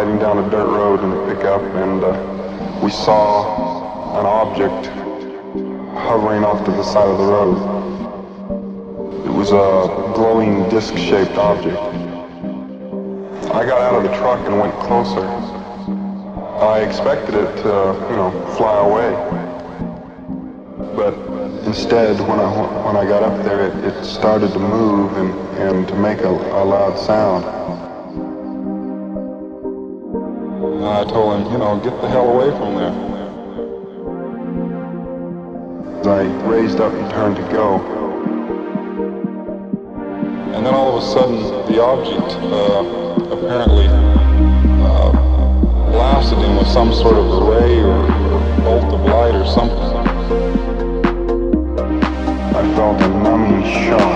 riding down a dirt road in a pickup and uh, we saw an object hovering off to the side of the road. It was a glowing disc-shaped object. I got out of the truck and went closer. I expected it to, you know, fly away. But instead, when I, when I got up there, it, it started to move and, and to make a, a loud sound. I told him, you know, get the hell away from there. I raised up and turned to go. And then all of a sudden, the object uh, apparently uh, blasted him with some sort of ray or, or bolt of light or something. I felt a numbing shock